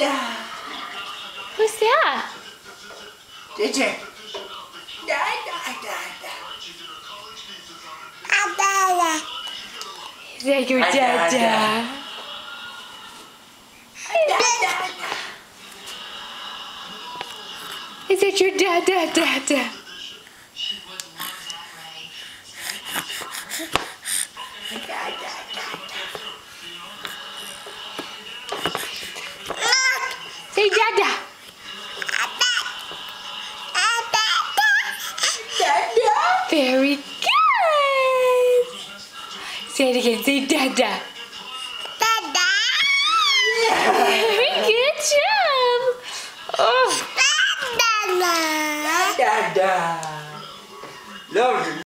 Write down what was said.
Dada. Who's that? Did you? Dada, dada. Is that ah, your Hi, ah, Dada. dada? Dada. Is that your dada dada? Dada. Say dada. Dada. Very good. Say it again. Say dada. Dada. Very good job. Oh. Dada. Love